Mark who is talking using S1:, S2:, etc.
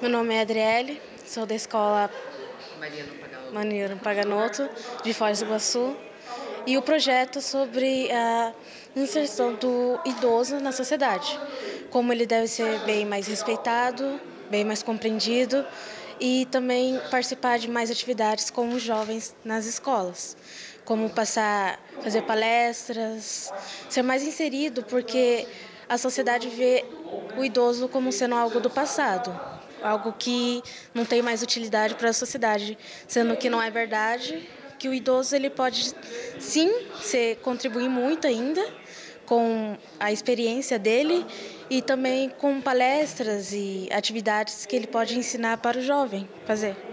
S1: Meu nome é Adriele, sou da escola Mariano Paganoto, de Foz do Iguaçu. E o projeto é sobre a inserção do idoso na sociedade. Como ele deve ser bem mais respeitado, bem mais compreendido e também participar de mais atividades com os jovens nas escolas, como passar, fazer palestras, ser mais inserido, porque a sociedade vê o idoso como sendo algo do passado, algo que não tem mais utilidade para a sociedade, sendo que não é verdade, que o idoso ele pode sim ser contribuir muito ainda com a experiência dele e também com palestras e atividades que ele pode ensinar para o jovem fazer.